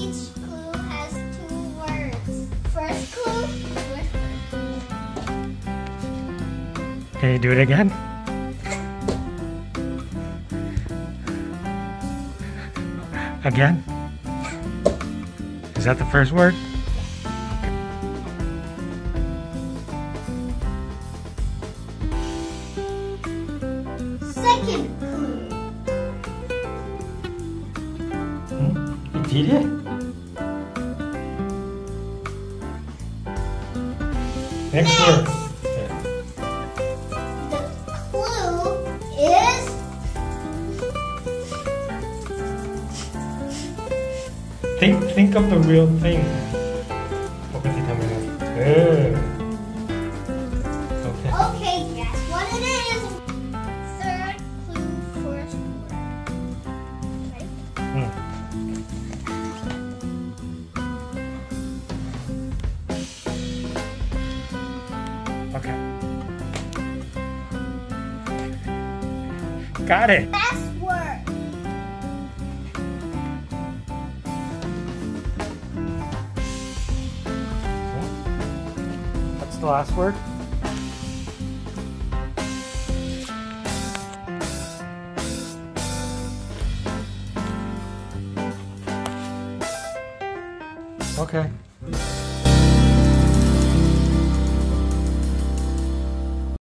Each clue has two words. First clue, whisper. Can you do it again? again? Is that the first word? Second clue. Hmm? Did it? Next word. The clue is Think think of the real thing. Okay, tell me that. Good. Okay. Okay, guess what it is. Third clue, first word. Right? Mm. Got it Last word. The last word? Okay.